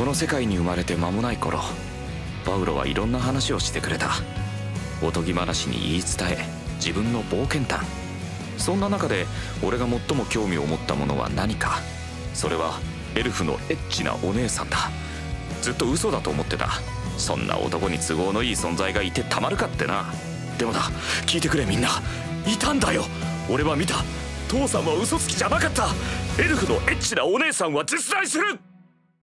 この世界に生まれて間もない頃パウロはいろんな話をしてくれた。おとぎ話に言い伝え自分の冒険談そんな中で俺が最も興味を持ったものは何か。それはエルフのエッチなお姉さんだ。ずっと嘘だと思ってた。そんな男に都合のいい存在がいてたまるかってな。でもだ聞いてくれみんな。いたんだよ。俺は見た。父さんは嘘つきじゃなかった。エルフのエッチなお姉さんは実在する。